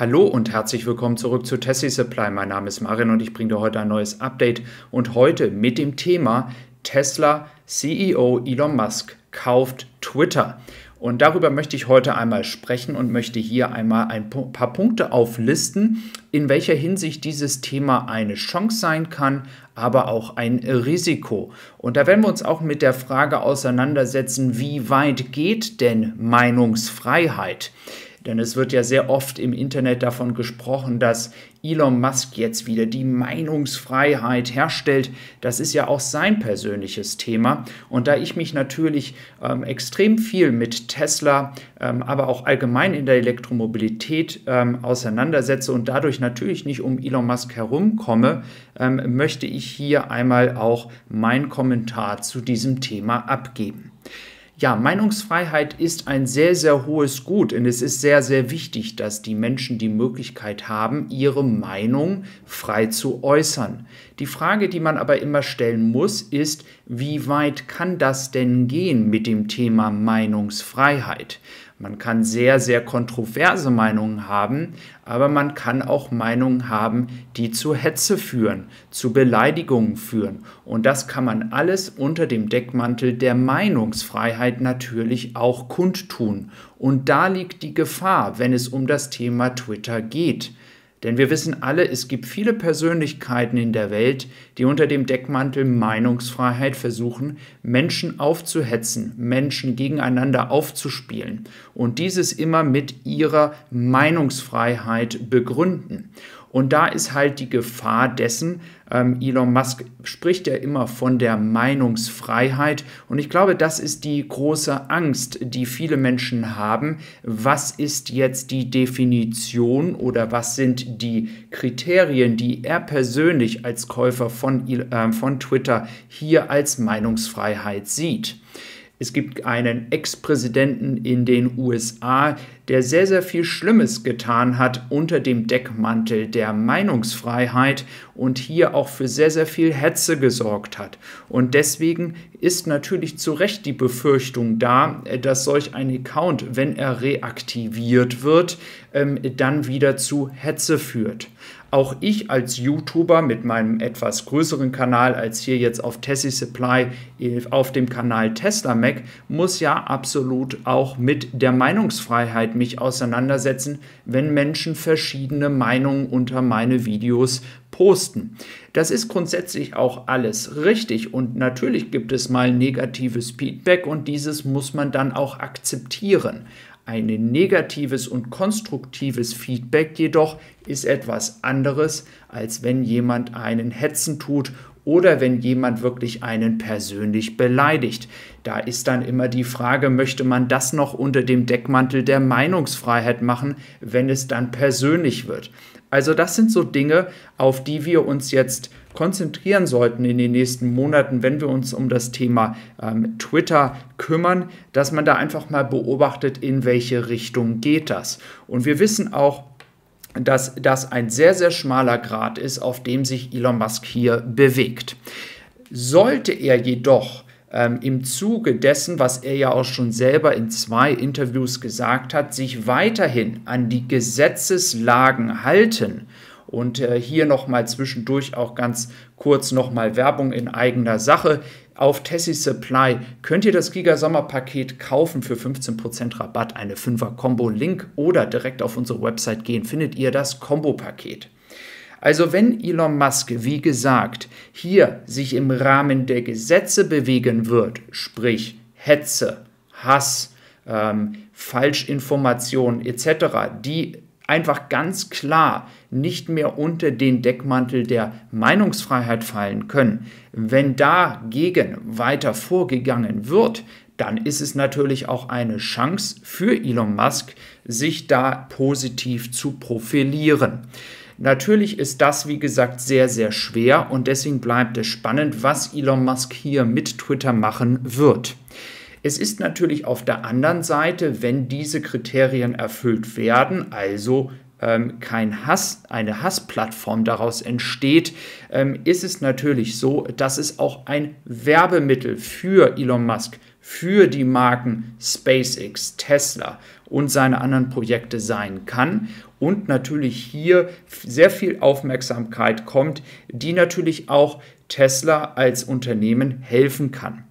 Hallo und herzlich willkommen zurück zu Tessie Supply. Mein Name ist Marin und ich bringe dir heute ein neues Update und heute mit dem Thema Tesla CEO Elon Musk kauft Twitter. Und darüber möchte ich heute einmal sprechen und möchte hier einmal ein paar Punkte auflisten, in welcher Hinsicht dieses Thema eine Chance sein kann, aber auch ein Risiko. Und da werden wir uns auch mit der Frage auseinandersetzen, wie weit geht denn Meinungsfreiheit? Denn es wird ja sehr oft im Internet davon gesprochen, dass Elon Musk jetzt wieder die Meinungsfreiheit herstellt. Das ist ja auch sein persönliches Thema. Und da ich mich natürlich ähm, extrem viel mit Tesla, ähm, aber auch allgemein in der Elektromobilität ähm, auseinandersetze und dadurch natürlich nicht um Elon Musk herumkomme, ähm, möchte ich hier einmal auch meinen Kommentar zu diesem Thema abgeben. Ja, Meinungsfreiheit ist ein sehr, sehr hohes Gut und es ist sehr, sehr wichtig, dass die Menschen die Möglichkeit haben, ihre Meinung frei zu äußern. Die Frage, die man aber immer stellen muss, ist, wie weit kann das denn gehen mit dem Thema Meinungsfreiheit? Man kann sehr, sehr kontroverse Meinungen haben, aber man kann auch Meinungen haben, die zu Hetze führen, zu Beleidigungen führen. Und das kann man alles unter dem Deckmantel der Meinungsfreiheit natürlich auch kundtun. Und da liegt die Gefahr, wenn es um das Thema Twitter geht. Denn wir wissen alle, es gibt viele Persönlichkeiten in der Welt, die unter dem Deckmantel Meinungsfreiheit versuchen, Menschen aufzuhetzen, Menschen gegeneinander aufzuspielen und dieses immer mit ihrer Meinungsfreiheit begründen. Und da ist halt die Gefahr dessen, ähm, Elon Musk spricht ja immer von der Meinungsfreiheit und ich glaube, das ist die große Angst, die viele Menschen haben. Was ist jetzt die Definition oder was sind die Kriterien, die er persönlich als Käufer von, äh, von Twitter hier als Meinungsfreiheit sieht? Es gibt einen Ex-Präsidenten in den USA, der sehr, sehr viel Schlimmes getan hat unter dem Deckmantel der Meinungsfreiheit und hier auch für sehr, sehr viel Hetze gesorgt hat. Und deswegen ist natürlich zu Recht die Befürchtung da, dass solch ein Account, wenn er reaktiviert wird, ähm, dann wieder zu Hetze führt. Auch ich als YouTuber mit meinem etwas größeren Kanal als hier jetzt auf Tessie Supply äh, auf dem Kanal Tesla Mac muss ja absolut auch mit der Meinungsfreiheit mich auseinandersetzen, wenn Menschen verschiedene Meinungen unter meine Videos posten. Das ist grundsätzlich auch alles richtig und natürlich gibt es mal negatives Feedback und dieses muss man dann auch akzeptieren. Ein negatives und konstruktives Feedback jedoch ist etwas anderes, als wenn jemand einen Hetzen tut oder wenn jemand wirklich einen persönlich beleidigt. Da ist dann immer die Frage, möchte man das noch unter dem Deckmantel der Meinungsfreiheit machen, wenn es dann persönlich wird. Also das sind so Dinge, auf die wir uns jetzt konzentrieren sollten in den nächsten Monaten, wenn wir uns um das Thema ähm, Twitter kümmern, dass man da einfach mal beobachtet, in welche Richtung geht das. Und wir wissen auch, dass das ein sehr, sehr schmaler Grad ist, auf dem sich Elon Musk hier bewegt. Sollte er jedoch ähm, im Zuge dessen, was er ja auch schon selber in zwei Interviews gesagt hat, sich weiterhin an die Gesetzeslagen halten und äh, hier nochmal zwischendurch auch ganz kurz nochmal Werbung in eigener Sache. Auf Tessie Supply könnt ihr das Giga Sommerpaket kaufen für 15% Rabatt, eine 5er Combo Link oder direkt auf unsere Website gehen, findet ihr das Combo Paket. Also wenn Elon Musk, wie gesagt, hier sich im Rahmen der Gesetze bewegen wird, sprich Hetze, Hass, ähm, Falschinformationen etc., die einfach ganz klar nicht mehr unter den Deckmantel der Meinungsfreiheit fallen können. Wenn dagegen weiter vorgegangen wird, dann ist es natürlich auch eine Chance für Elon Musk, sich da positiv zu profilieren. Natürlich ist das, wie gesagt, sehr, sehr schwer und deswegen bleibt es spannend, was Elon Musk hier mit Twitter machen wird. Es ist natürlich auf der anderen Seite, wenn diese Kriterien erfüllt werden, also ähm, kein Hass, eine Hassplattform daraus entsteht, ähm, ist es natürlich so, dass es auch ein Werbemittel für Elon Musk, für die Marken SpaceX, Tesla und seine anderen Projekte sein kann und natürlich hier sehr viel Aufmerksamkeit kommt, die natürlich auch Tesla als Unternehmen helfen kann.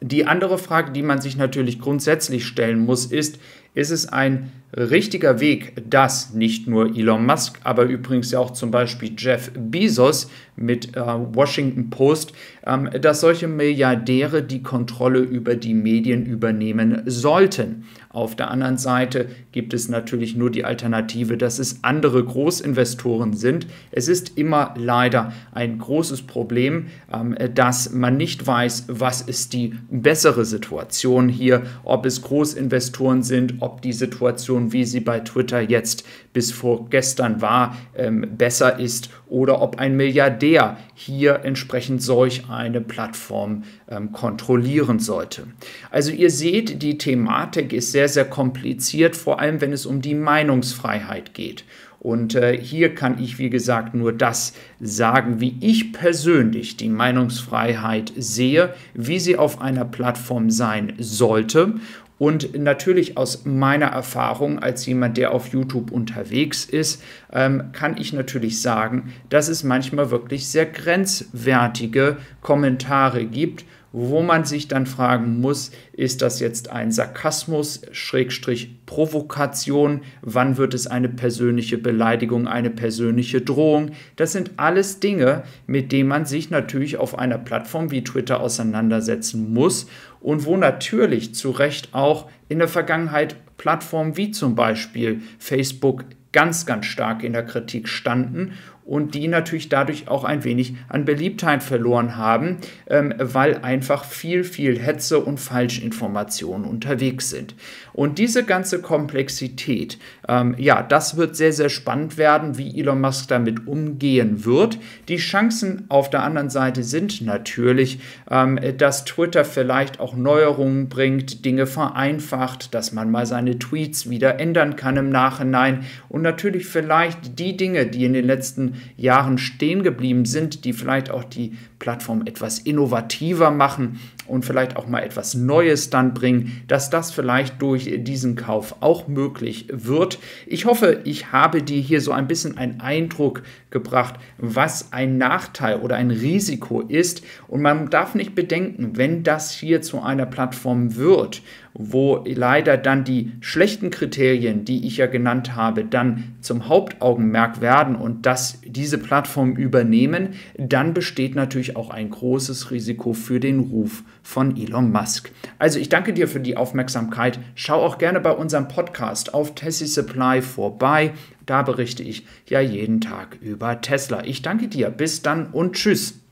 Die andere Frage, die man sich natürlich grundsätzlich stellen muss, ist, ist es ein richtiger Weg, dass nicht nur Elon Musk, aber übrigens ja auch zum Beispiel Jeff Bezos mit äh, Washington Post, ähm, dass solche Milliardäre die Kontrolle über die Medien übernehmen sollten. Auf der anderen Seite gibt es natürlich nur die Alternative, dass es andere Großinvestoren sind. Es ist immer leider ein großes Problem, ähm, dass man nicht weiß, was ist die bessere Situation hier, ob es Großinvestoren sind, ob die Situation Situation, wie sie bei Twitter jetzt bis vor gestern war, ähm, besser ist oder ob ein Milliardär hier entsprechend solch eine Plattform ähm, kontrollieren sollte. Also ihr seht, die Thematik ist sehr, sehr kompliziert, vor allem wenn es um die Meinungsfreiheit geht. Und äh, hier kann ich, wie gesagt, nur das sagen, wie ich persönlich die Meinungsfreiheit sehe, wie sie auf einer Plattform sein sollte. Und natürlich aus meiner Erfahrung als jemand, der auf YouTube unterwegs ist, ähm, kann ich natürlich sagen, dass es manchmal wirklich sehr grenzwertige Kommentare gibt wo man sich dann fragen muss, ist das jetzt ein Sarkasmus, Schrägstrich Provokation, wann wird es eine persönliche Beleidigung, eine persönliche Drohung? Das sind alles Dinge, mit denen man sich natürlich auf einer Plattform wie Twitter auseinandersetzen muss und wo natürlich zu Recht auch in der Vergangenheit Plattformen wie zum Beispiel Facebook ganz, ganz stark in der Kritik standen und die natürlich dadurch auch ein wenig an Beliebtheit verloren haben, ähm, weil einfach viel, viel Hetze und Falschinformationen unterwegs sind. Und diese ganze Komplexität, ähm, ja, das wird sehr, sehr spannend werden, wie Elon Musk damit umgehen wird. Die Chancen auf der anderen Seite sind natürlich, ähm, dass Twitter vielleicht auch Neuerungen bringt, Dinge vereinfacht, dass man mal seine Tweets wieder ändern kann im Nachhinein und natürlich vielleicht die Dinge, die in den letzten Jahren stehen geblieben sind, die vielleicht auch die Plattform etwas innovativer machen und vielleicht auch mal etwas Neues dann bringen, dass das vielleicht durch diesen Kauf auch möglich wird. Ich hoffe, ich habe dir hier so ein bisschen einen Eindruck gebracht, was ein Nachteil oder ein Risiko ist. Und man darf nicht bedenken, wenn das hier zu einer Plattform wird, wo leider dann die schlechten Kriterien, die ich ja genannt habe, dann zum Hauptaugenmerk werden und dass diese Plattform übernehmen, dann besteht natürlich auch ein großes Risiko für den Ruf von Elon Musk. Also ich danke dir für die Aufmerksamkeit. Schau auch gerne bei unserem Podcast auf Tessie Supply vorbei. Da berichte ich ja jeden Tag über Tesla. Ich danke dir. Bis dann und tschüss.